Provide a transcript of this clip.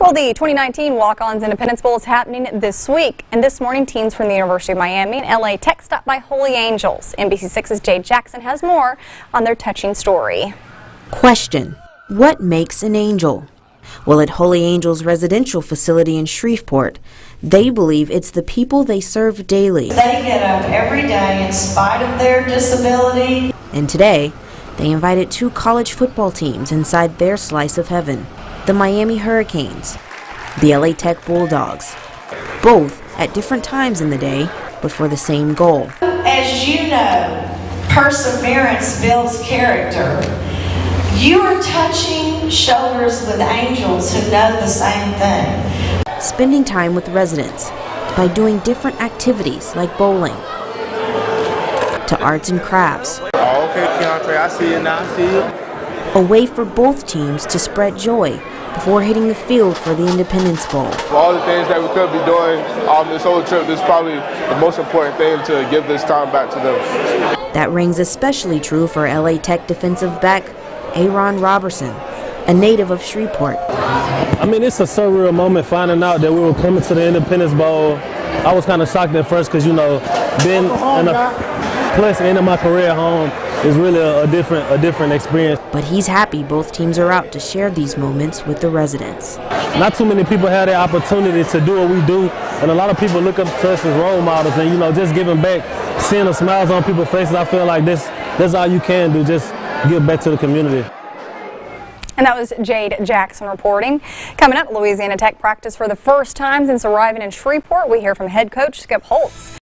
Well, the 2019 Walk-On's Independence Bowl is happening this week, and this morning teams from the University of Miami and LA Tech stopped by Holy Angels. NBC6's Jade Jackson has more on their touching story. Question. What makes an angel? Well, at Holy Angels residential facility in Shreveport, they believe it's the people they serve daily. They get up every day in spite of their disability. And today, they invited two college football teams inside their slice of heaven the Miami Hurricanes, the LA Tech Bulldogs, both at different times in the day, but for the same goal. As you know, perseverance builds character. You are touching shoulders with angels who know the same thing. Spending time with residents by doing different activities like bowling, to arts and crafts. Oh, okay, Keontae, I see you now, I see you. A way for both teams to spread joy before hitting the field for the Independence Bowl. For all the things that we could be doing on this whole trip, this is probably the most important thing to give this time back to them. That rings especially true for LA Tech defensive back Aaron Robertson, a native of Shreveport. I mean, it's a surreal moment finding out that we were coming to the Independence Bowl. I was kind of shocked at first because, you know, being in a place in my career home is really a, a, different a different experience. But he's happy both teams are out to share these moments with the residents. Not too many people have the opportunity to do what we do, and a lot of people look up to us as role models. And you know, just giving back, seeing the smiles on people's faces, I feel like this that's all you can do. Just give back to the community. And that was Jade Jackson reporting. Coming up, Louisiana Tech practice for the first time since arriving in Shreveport. We hear from head coach Skip Holtz.